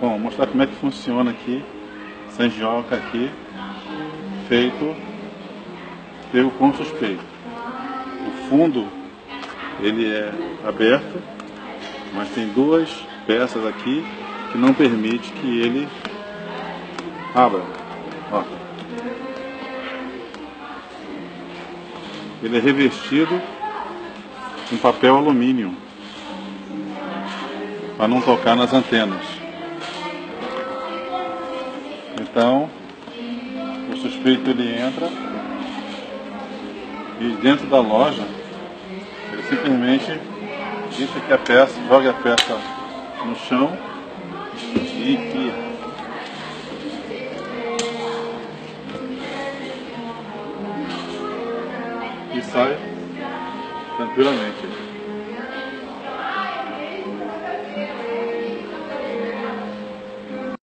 Bom, vou mostrar como é que funciona aqui, essa angioca aqui, feito pego com suspeito. O fundo ele é aberto, mas tem duas peças aqui que não permite que ele abra. Ó. Ele é revestido com papel alumínio para não tocar nas antenas. Então, o suspeito ele entra e dentro da loja ele simplesmente deixa que a peça, joga a peça no chão e enfia. E sai tranquilamente.